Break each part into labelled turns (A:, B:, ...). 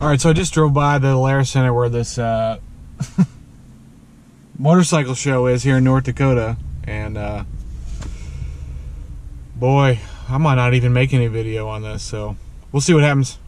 A: All right, so I just drove by the Alerus Center where this uh, motorcycle show is here in North Dakota, and uh, boy, I might not even make any video on this. So we'll see what happens.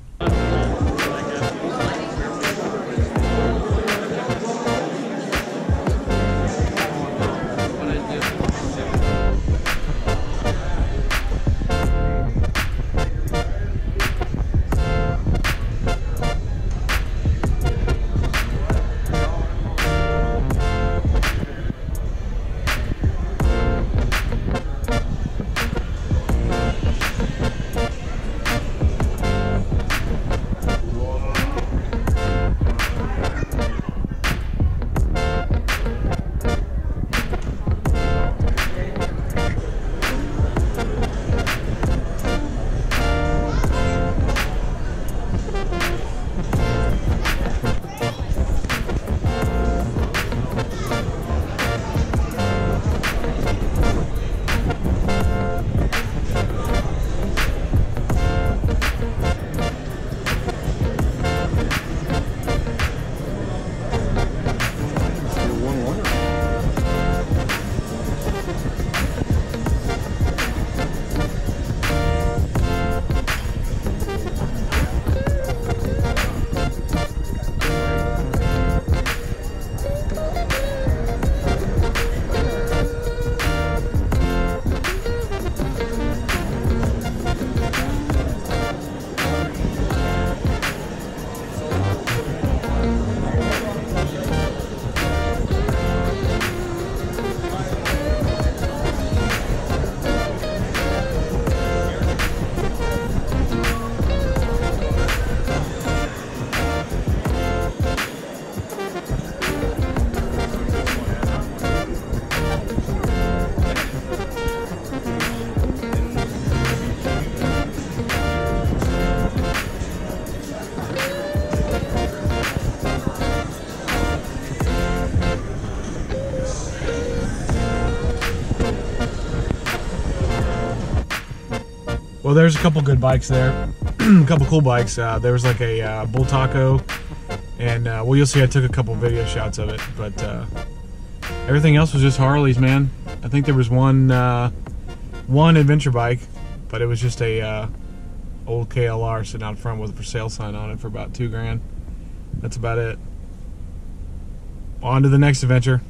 A: Well, there's a couple good bikes there. a couple cool bikes. Uh, there was like a uh, Bultaco, and uh, well, you'll see I took a couple video shots of it, but uh, everything else was just Harleys, man. I think there was one uh, one adventure bike, but it was just a uh, old KLR sitting out front with a for sale sign on it for about two grand. That's about it. On to the next adventure.